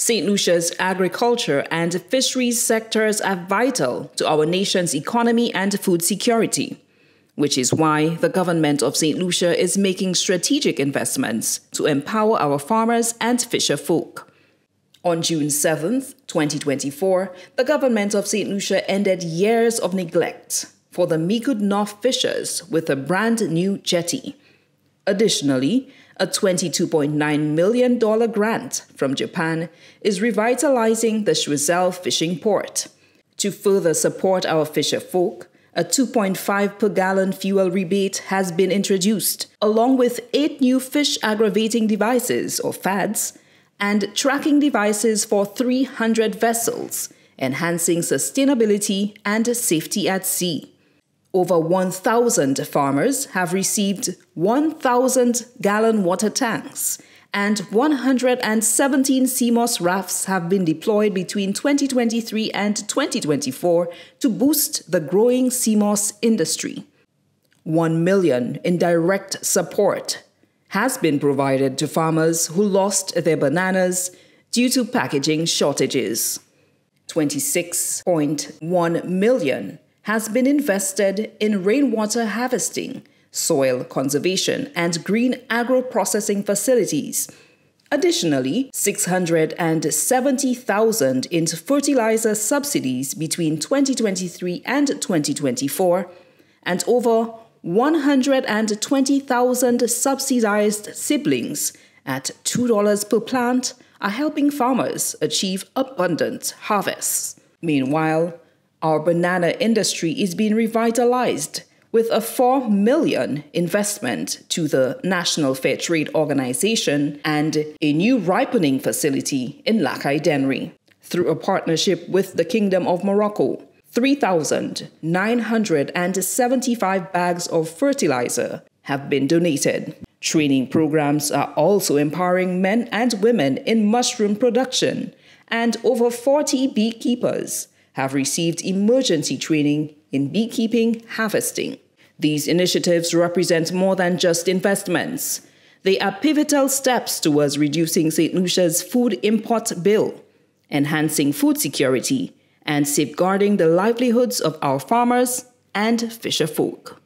St. Lucia's agriculture and fisheries sectors are vital to our nation's economy and food security, which is why the government of St. Lucia is making strategic investments to empower our farmers and fisher folk. On June 7, 2024, the government of St. Lucia ended years of neglect for the Micoud North fishers with a brand new jetty. Additionally, a $22.9 million grant from Japan is revitalizing the Choiseul fishing port. To further support our fisher folk, a 2.5 per gallon fuel rebate has been introduced, along with eight new fish aggregating devices or FADs and tracking devices for 300 vessels, enhancing sustainability and safety at sea. Over 1,000 farmers have received 1,000 gallon water tanks, and 117 sea moss rafts have been deployed between 2023 and 2024 to boost the growing sea moss industry. 1 million in direct support has been provided to farmers who lost their bananas due to packaging shortages. 26.1 million has been invested in rainwater harvesting, soil conservation, and green agro processing facilities. Additionally, 670,000 in fertilizer subsidies between 2023 and 2024 and over 120,000 subsidized seedlings at $2 per plant are helping farmers achieve abundant harvests. Meanwhile, our banana industry is being revitalized with a 4 million investment to the National Fair Trade Organization and a new ripening facility in Lac Dennery. Through a partnership with the Kingdom of Morocco, 3,975 bags of fertilizer have been donated. Training programs are also empowering men and women in mushroom production, and over 40 beekeepers have received emergency training in beekeeping harvesting. These initiatives represent more than just investments. They are pivotal steps towards reducing St. Lucia's food import bill, enhancing food security, and safeguarding the livelihoods of our farmers and fisher folk.